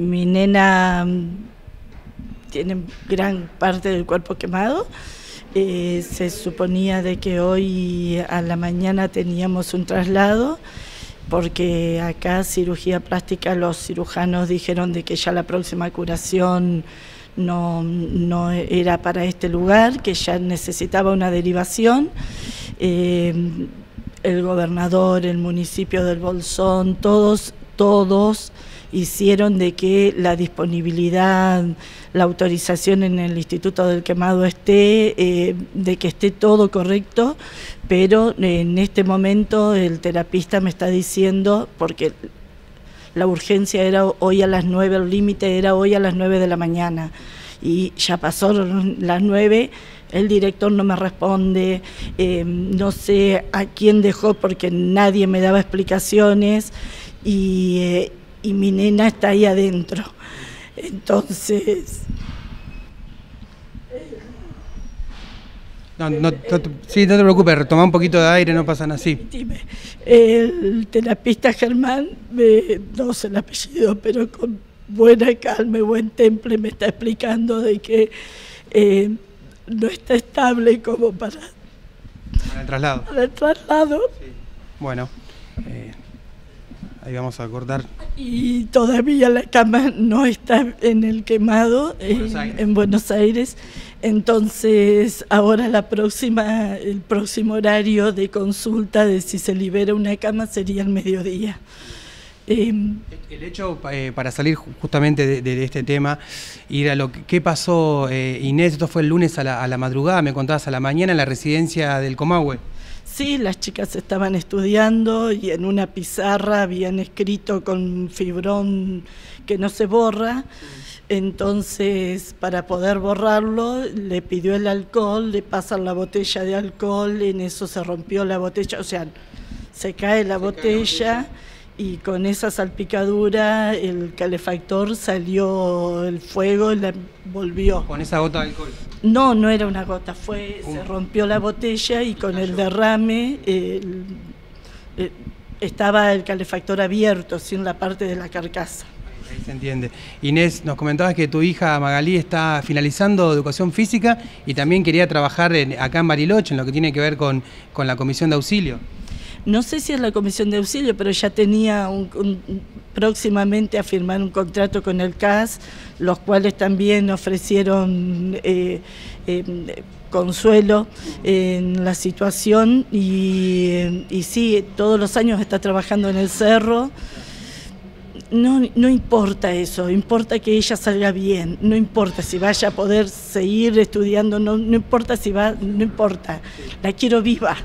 nena mm, tiene gran parte del cuerpo quemado. Eh, se suponía de que hoy a la mañana teníamos un traslado porque acá cirugía plástica los cirujanos dijeron de que ya la próxima curación no, no era para este lugar, que ya necesitaba una derivación. Eh, el gobernador, el municipio del Bolsón, todos, todos hicieron de que la disponibilidad, la autorización en el Instituto del Quemado esté, eh, de que esté todo correcto, pero en este momento el terapista me está diciendo, porque la urgencia era hoy a las 9, el límite era hoy a las 9 de la mañana, y ya pasó las 9, el director no me responde, eh, no sé a quién dejó porque nadie me daba explicaciones, y, eh, y mi nena está ahí adentro. Entonces... No, no, sí, no te preocupes, retoma un poquito de aire, no pasan así. El terapista Germán, no sé el apellido, pero con buena calma y buen temple me está explicando de que eh, no está estable como para, para el traslado. Para el traslado. Bueno, eh, Ahí vamos a acordar. Y todavía la cama no está en el quemado en, Buenos Aires. Entonces, ahora la próxima, el próximo horario de consulta de si se libera una cama sería el mediodía. Em, el hecho, eh, para salir justamente de, este tema, ir a lo que pasó, eh, Inés, esto fue el lunes a la, a la madrugada, me contabas a la mañana en la residencia del Comahue. Sí, las chicas estaban estudiando y en una pizarra habían escrito con fibrón que no se borra. Entonces, para poder borrarlo, le pidió el alcohol, le pasan la botella de alcohol, en eso se rompió la botella, o sea, se cae la botella y con esa salpicadura el calefactor salió el fuego y la volvió. ¿Con esa gota de alcohol? No, no era una gota, fue se rompió la botella y con el derrame estaba el calefactor abierto, sin la parte de la carcasa. Ahí se entiende. Inés, nos comentabas que tu hija Magalí está finalizando educación física y también quería trabajar acá en Bariloche en lo que tiene que ver con, con la comisión de auxilio no sé si es la comisión de auxilio, pero ya tenía próximamente a firmar un contrato con el CAS, los cuales también ofrecieron eh, em, consuelo en la situación y, y sí, todos los años está trabajando en el cerro. No, no, importa eso, importa que ella salga bien, no importa si vaya a poder seguir estudiando, no, no importa si va, no importa, la quiero viva.